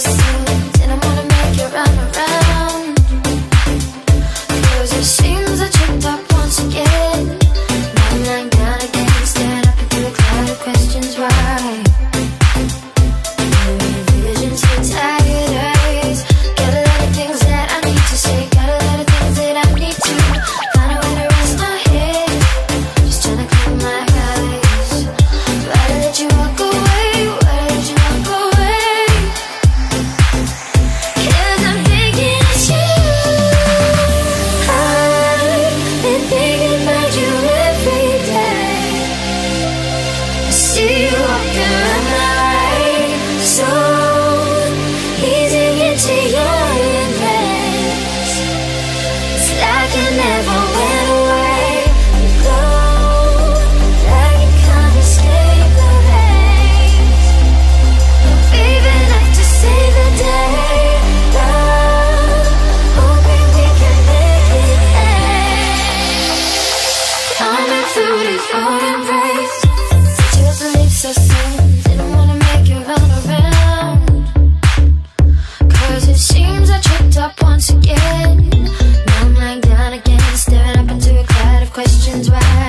so up once again. Now I'm lying down again Staring up into a cloud of questions. Why?